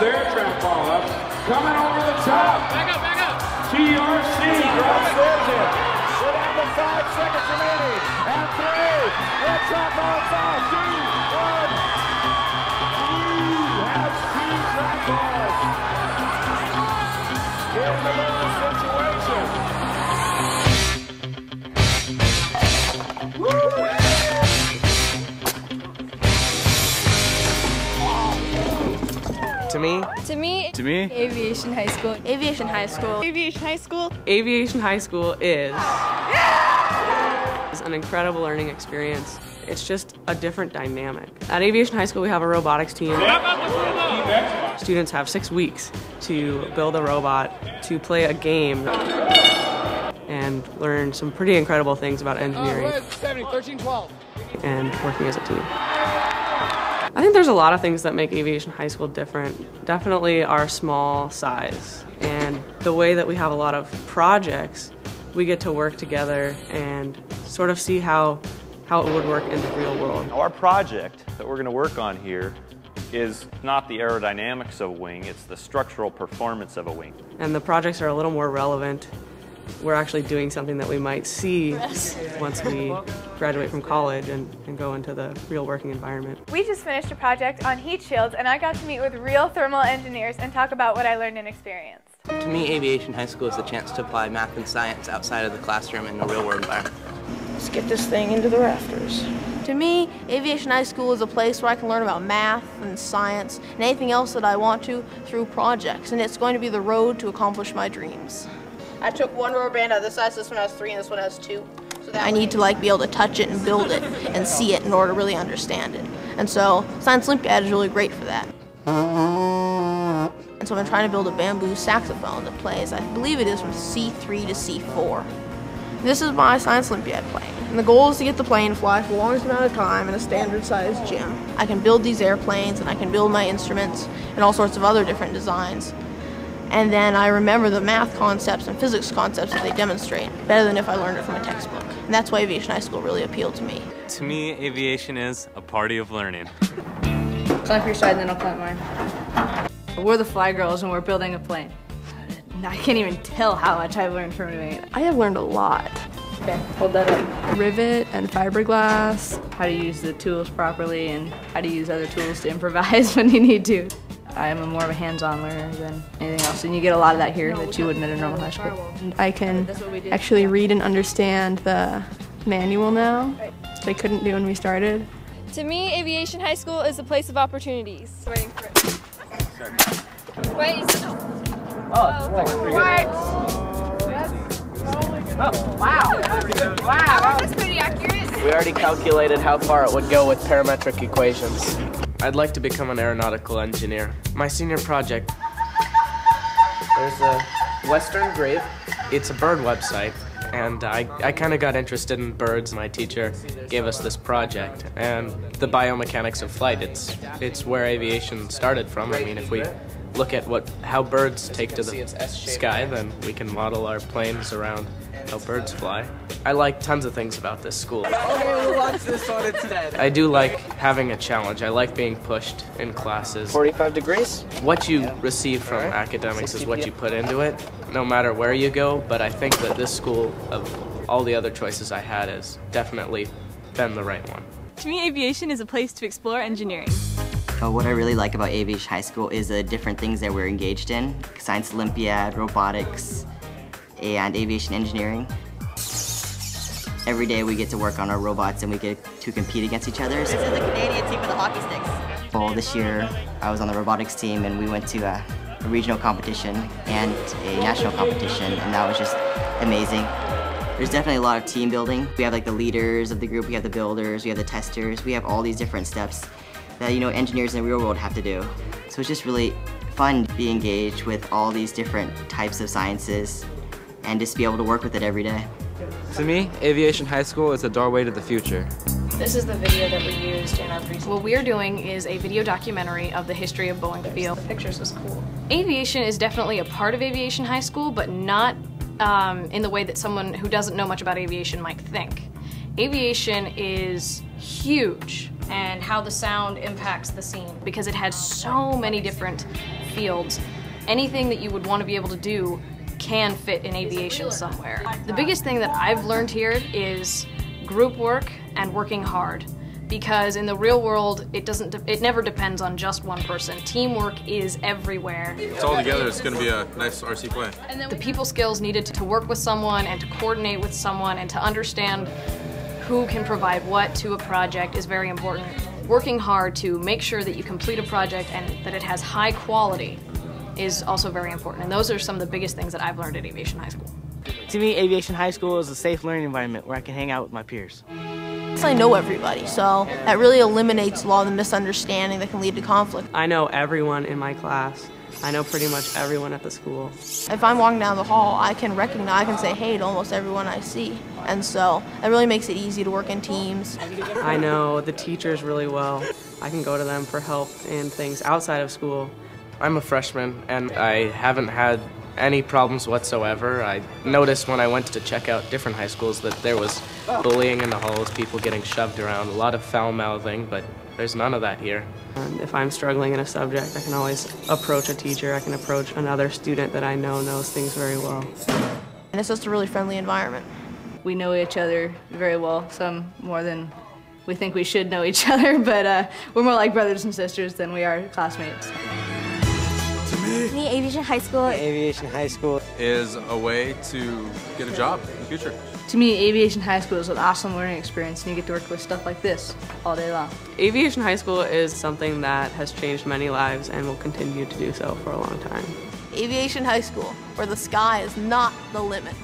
their trap ball up. Coming over the top. Back up, back up. TRC drops theirs in. We're down to five seconds remaining. And three. Ball's off. Two, one. To me, To me, To me, Aviation High School. Aviation High School. Aviation High School. Aviation High School is is an incredible learning experience. It's just a different dynamic. At Aviation High School, we have a robotics team. Students have six weeks to build a robot, to play a game, and learn some pretty incredible things about engineering 70, 13, 12. and working as a team. I think there's a lot of things that make Aviation High School different. Definitely our small size and the way that we have a lot of projects. We get to work together and sort of see how how it would work in the real world. Our project that we're going to work on here is not the aerodynamics of a wing, it's the structural performance of a wing. And the projects are a little more relevant. We're actually doing something that we might see once we graduate from college and, and go into the real working environment. We just finished a project on heat shields, and I got to meet with real thermal engineers and talk about what I learned and experienced. To me, Aviation High School is a chance to apply math and science outside of the classroom in a real world environment. Let's get this thing into the rafters. To me, Aviation High School is a place where I can learn about math and science and anything else that I want to through projects, and it's going to be the road to accomplish my dreams. I took one rubber band out of this size, this one has three, and this one has two. So that I need to like be able to touch it and build it and see it in order to really understand it. And so Science Olympiad is really great for that. And so I'm trying to build a bamboo saxophone that plays, I believe it is from C3 to C4. This is my Science Olympiad plane. And the goal is to get the plane to fly for the longest amount of time in a standard sized gym. I can build these airplanes and I can build my instruments and all sorts of other different designs. And then I remember the math concepts and physics concepts that they demonstrate better than if I learned it from a textbook. And that's why Aviation High School really appealed to me. to me, aviation is a party of learning. Climb your side, and then I'll climb mine. We're the Fly Girls, and we're building a plane. I can't even tell how much I've learned from doing it. I have learned a lot. Okay, hold that up. rivet and fiberglass. How to use the tools properly and how to use other tools to improvise when you need to. I am a more of a hands-on learner than anything else, and you get a lot of that here that you wouldn't at a normal high school. And I can actually read and understand the manual now, which I couldn't do when we started. To me, Aviation High School is a place of opportunities. Waiting for it. Wait. Oh, Oh, wow. Wow. That's pretty accurate. We already calculated how far it would go with parametric equations. I'd like to become an aeronautical engineer. My senior project, There's a Western Grebe. it's a bird website, and I, I kind of got interested in birds. My teacher gave us this project, and the biomechanics of flight. It's it's where aviation started from. I mean, if we look at what how birds take to the sky, then we can model our planes around how birds fly. I like tons of things about this school. Okay, we'll watch this one instead. I do like having a challenge. I like being pushed in classes. 45 degrees. What you receive from academics is what you put into it, no matter where you go. But I think that this school, of all the other choices I had, has definitely been the right one. To me, aviation is a place to explore engineering. Uh, what I really like about Aviation High School is the different things that we're engaged in. Science Olympiad, robotics, and aviation engineering. Every day we get to work on our robots and we get to compete against each other. This is the Canadian team with the hockey sticks. Well, this year I was on the robotics team and we went to a, a regional competition and a national competition and that was just amazing. There's definitely a lot of team building. We have like the leaders of the group, we have the builders, we have the testers, we have all these different steps that you know engineers in the real world have to do. So it's just really fun to be engaged with all these different types of sciences and just be able to work with it every day. To me, Aviation High School is a doorway to the future. This is the video that we used in our presentation. What we're doing is a video documentary of the history of Boeing Field. The pictures was cool. Aviation is definitely a part of Aviation High School, but not um, in the way that someone who doesn't know much about aviation might think. Aviation is huge and how the sound impacts the scene because it has so many different fields. Anything that you would want to be able to do can fit in aviation somewhere. The biggest thing that I've learned here is group work and working hard. Because in the real world it doesn't it never depends on just one person. Teamwork is everywhere. It's all together it's going to be a nice rc play. The people skills needed to work with someone and to coordinate with someone and to understand who can provide what to a project is very important. Working hard to make sure that you complete a project and that it has high quality is also very important and those are some of the biggest things that i've learned at aviation high school to me aviation high school is a safe learning environment where i can hang out with my peers I know everybody, so that really eliminates a lot of the misunderstanding that can lead to conflict. I know everyone in my class. I know pretty much everyone at the school. If I'm walking down the hall, I can recognize, I can say hey to almost everyone I see. And so that really makes it easy to work in teams. I know the teachers really well. I can go to them for help in things outside of school. I'm a freshman and I haven't had any problems whatsoever. I noticed when I went to check out different high schools that there was bullying in the halls, people getting shoved around, a lot of foul mouthing, but there's none of that here. And if I'm struggling in a subject, I can always approach a teacher, I can approach another student that I know knows things very well. And it's just a really friendly environment. We know each other very well, some more than we think we should know each other, but uh, we're more like brothers and sisters than we are classmates. To me, Aviation High School. Aviation High School is a way to get a job in the future. To me, Aviation High School is an awesome learning experience, and you get to work with stuff like this all day long. Aviation High School is something that has changed many lives and will continue to do so for a long time. Aviation High School, where the sky is not the limit.